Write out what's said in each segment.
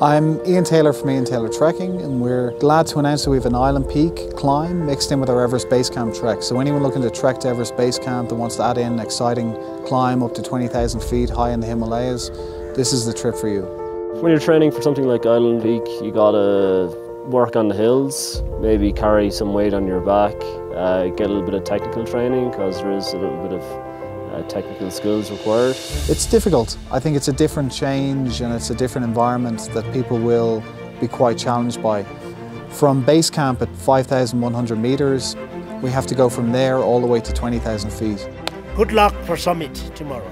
I'm Ian Taylor from Ian Taylor Trekking and we're glad to announce that we have an Island Peak climb mixed in with our Everest Base Camp trek. So anyone looking to trek to Everest Base Camp that wants to add in an exciting climb up to 20,000 feet high in the Himalayas, this is the trip for you. When you're training for something like Island Peak, you gotta work on the hills, maybe carry some weight on your back, uh, get a little bit of technical training because there is a little bit of uh, technical skills required. It's difficult. I think it's a different change and it's a different environment that people will be quite challenged by. From base camp at 5,100 metres, we have to go from there all the way to 20,000 feet. Good luck for summit tomorrow.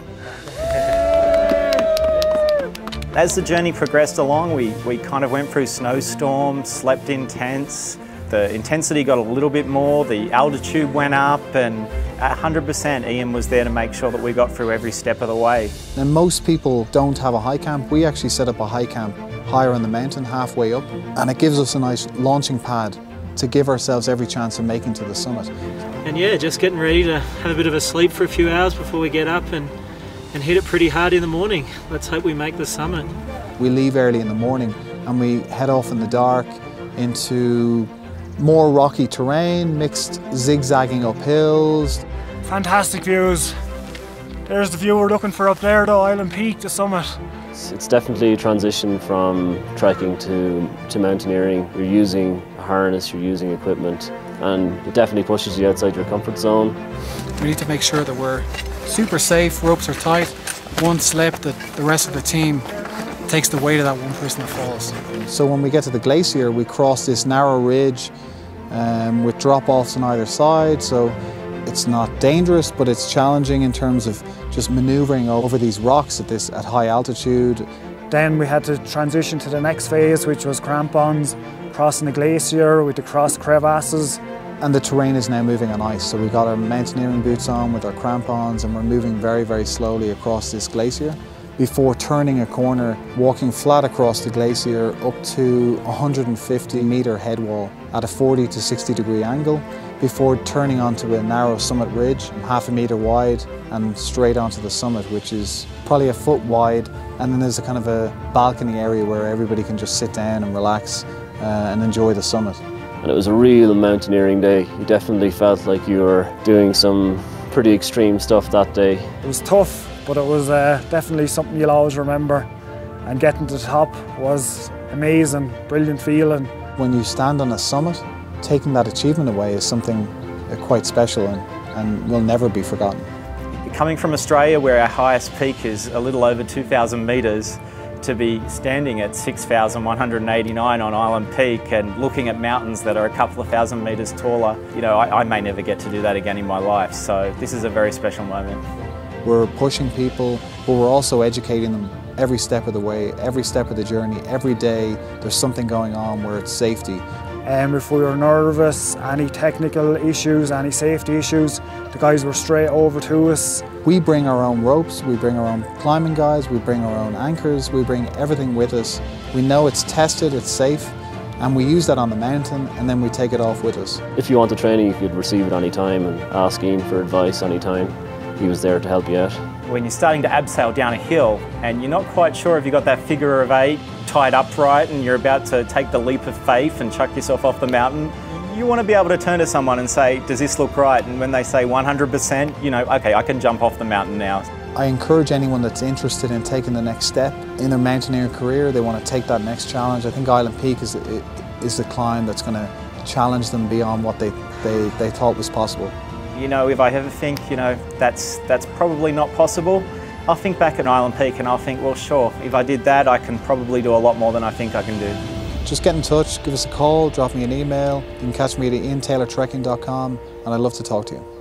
As the journey progressed along, we, we kind of went through snowstorms, slept in tents, the intensity got a little bit more, the altitude went up, and 100% Ian was there to make sure that we got through every step of the way. And most people don't have a high camp. We actually set up a high camp higher on the mountain, halfway up, and it gives us a nice launching pad to give ourselves every chance of making to the summit. And yeah, just getting ready to have a bit of a sleep for a few hours before we get up and, and hit it pretty hard in the morning. Let's hope we make the summit. We leave early in the morning and we head off in the dark into more rocky terrain, mixed zigzagging up hills. Fantastic views. There's the view we're looking for up there though, Island Peak, the summit. It's definitely a transition from trekking to, to mountaineering. You're using a harness, you're using equipment, and it definitely pushes you outside your comfort zone. We need to make sure that we're super safe, ropes are tight. One slip that the rest of the team takes the weight of that one person that falls. So when we get to the glacier, we cross this narrow ridge um, with drop-offs on either side. So it's not dangerous, but it's challenging in terms of just maneuvering over these rocks at this at high altitude. Then we had to transition to the next phase, which was crampons, crossing the glacier with the cross crevasses. And the terrain is now moving on ice, so we've got our mountaineering boots on with our crampons and we're moving very, very slowly across this glacier before turning a corner, walking flat across the glacier up to 150 metre headwall at a 40 to 60 degree angle before turning onto a narrow summit ridge, half a metre wide and straight onto the summit, which is probably a foot wide. And then there's a kind of a balcony area where everybody can just sit down and relax uh, and enjoy the summit. And it was a real mountaineering day. You definitely felt like you were doing some pretty extreme stuff that day. It was tough, but it was uh, definitely something you'll always remember. And getting to the top was amazing, brilliant feeling. When you stand on a summit, taking that achievement away is something uh, quite special and, and will never be forgotten. Coming from Australia where our highest peak is a little over 2,000 metres, to be standing at 6,189 on Island Peak and looking at mountains that are a couple of thousand metres taller, you know, I, I may never get to do that again in my life. So this is a very special moment. We're pushing people, but we're also educating them every step of the way, every step of the journey, every day there's something going on where it's safety. Um, if we were nervous, any technical issues, any safety issues, the guys were straight over to us. We bring our own ropes, we bring our own climbing guides, we bring our own anchors, we bring everything with us. We know it's tested, it's safe, and we use that on the mountain and then we take it off with us. If you want the training, you could receive it any time and ask Ian for advice any time. He was there to help you out. When you're starting to abseil down a hill and you're not quite sure if you've got that figure of eight tied upright and you're about to take the leap of faith and chuck yourself off the mountain, you want to be able to turn to someone and say, does this look right? And when they say 100%, you know, okay, I can jump off the mountain now. I encourage anyone that's interested in taking the next step in their mountaineering career, they want to take that next challenge. I think Island Peak is, is the climb that's going to challenge them beyond what they, they, they thought was possible. You know, if I ever think, you know, that's, that's probably not possible, I'll think back at Island Peak and I'll think, well, sure, if I did that, I can probably do a lot more than I think I can do. Just get in touch, give us a call, drop me an email. You can catch me at iantaylortrekking.com and I'd love to talk to you.